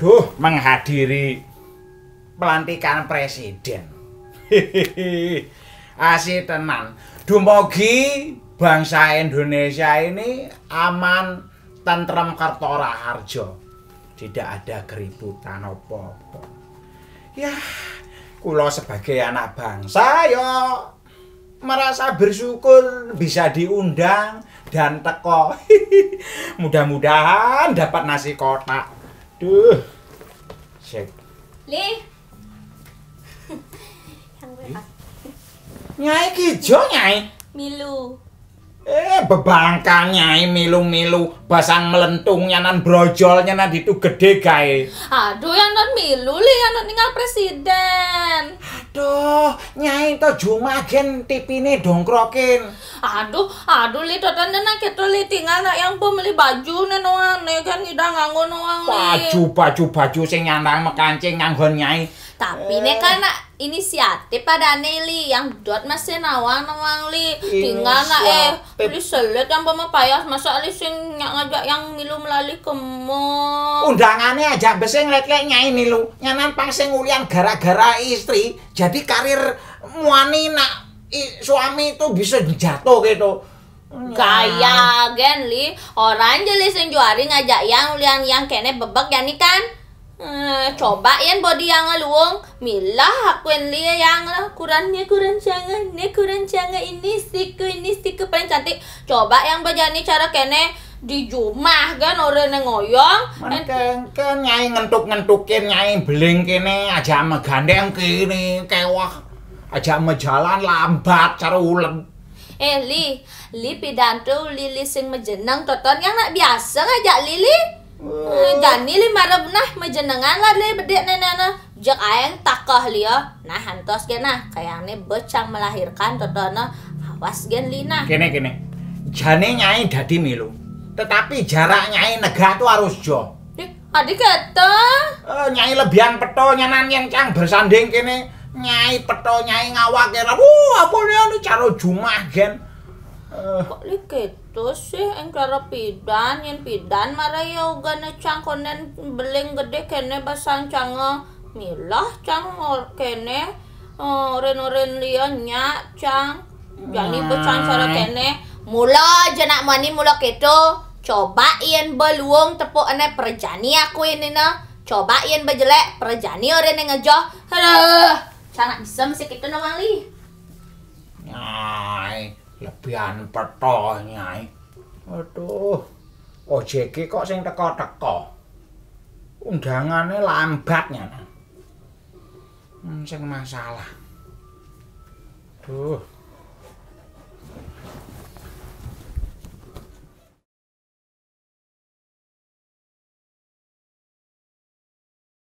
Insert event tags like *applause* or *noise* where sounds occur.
Aduh, menghadiri pelantikan presiden. *laughs* Asih tenan. Dumugi bangsa Indonesia ini aman, tentrem Kartora Harjo. Tidak ada keributan apa-apa. Ya, kula sebagai anak bangsa yo merasa bersyukur bisa diundang dan teko. *laughs* Mudah-mudahan dapat nasi kotak. Duh. Sik. Li. *laughs* Yang WA. Nyai kijo nyai. Milu. Eh bebangka nyai milu-milu basang melentung nyanan brojol nyanan itu gede gae. Aduh, yang non milu li, yang non tinggal presiden. Aduh, nyai to jumagen tipine dongkrokin. Aduh, aduh li, totan nak kita li tinggal nak yang pembeli baju nih kan kita nganggo noang. Baju baju baju sing nyandang mekancing nganggon nyai. Tapi nih kan nak inisiatif pada Nelly yang dot masih nawang nawang li tinggal nak eh li selet yang pemapayas masa li sing yang ngajak yang milu melalui kemo. Undangannya aja beseng lek-lek nyai milu. Nyanan pangsing ulian gara-gara istri. Jadi karir muani nak suami itu bisa jatuh gitu. Gaya gen li orang jadi sing juari ngajak yang ulian yang kene bebek ya nih kan. Eh, coba yan body yang ngeluong milah akuin li yang kurangnya kurang jangan nih kurang jangan. Ini stiker ini stiker paling cantik. Coba yang bejani cara kene. Di rumah kan orang yang ngoyong. Man kan nyai ngentuk-ngentukin nyai beling kene aja megandeng kene kewah. Aja mejalan lambat cara ulem. eh li. Li pidanto lili sing mejeneng toton yang nak biasa ngajak lili Eh, Jani li marah nah majenengan lah li bedek nenena jak aeng takah li ya nah hantos gen nah. Kayak ini becang melahirkan totona awas gen li nah. Kene kene. Jane nyai dadi milu. Tetapi jarak nyai negah tuh harus. Ih, adik kata Eh, nyai lebihan peto nyanan yang cang bersanding kene. Nyai peto nyai ngawak kira wuh apa nih cara jumah gen? Eh, kok li sih yang cara pidan yang pidan marah ya uga na cang konen beling gede kene basang canga milah cang or kene oh, ren-ren liya nya cang. Jadi becang cara kene. Mula aja nak mani mula gitu coba ian beluong tepuk ane perjani aku ini na coba ian bejelek perjani orang yang ngejoh. Aduh sangat bisa mesti gitu nawang lebihan peto nyai. Aduh. OJK kok sing teko-teko. Undangannya lambat nyanan. Hmm, sing masalah. Duh.